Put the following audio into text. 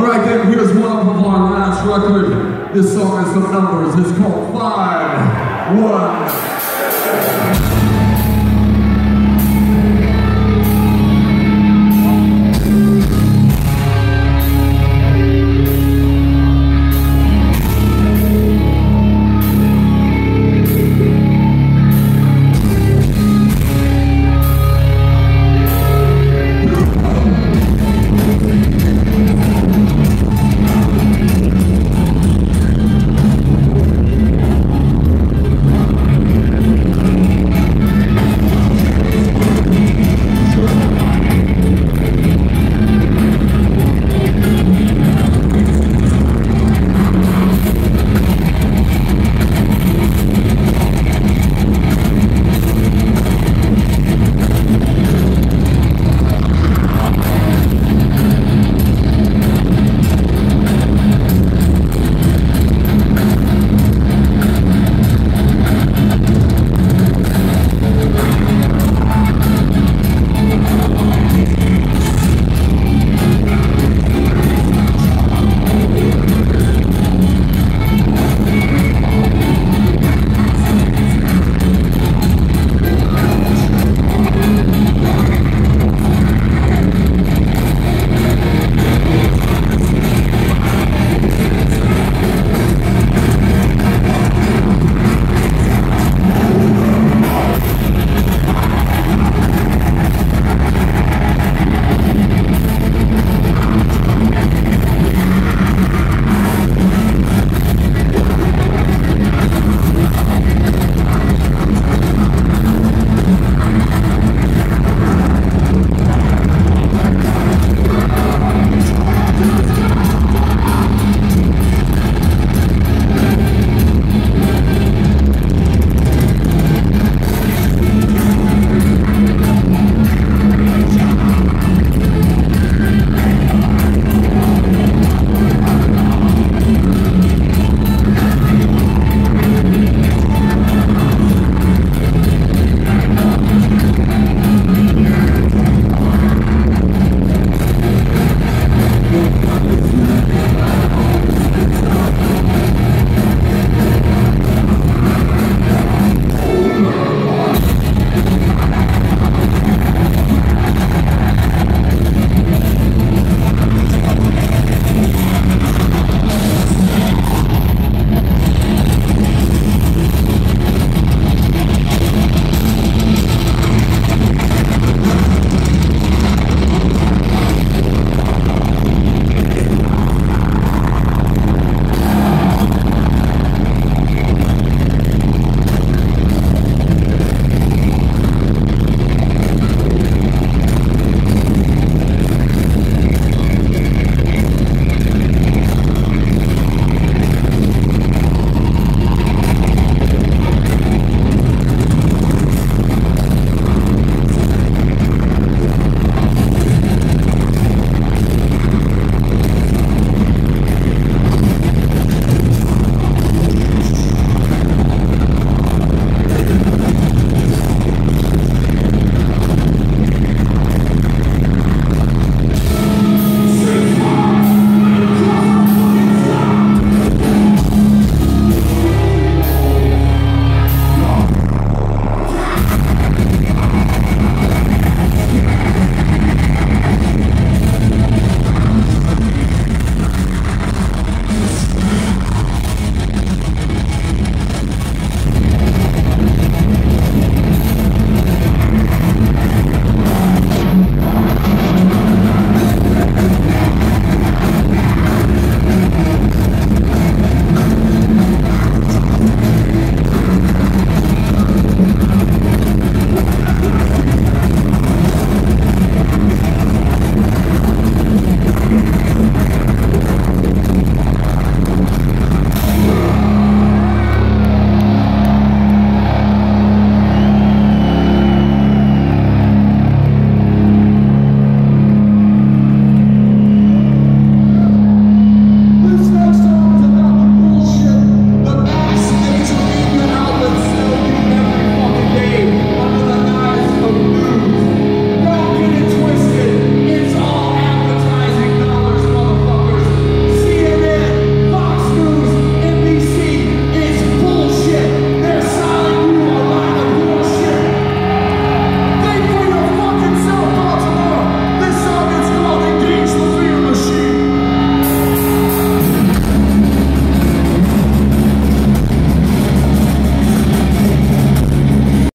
Alright then, here's one of our last record. This song is some numbers. It's called Five One.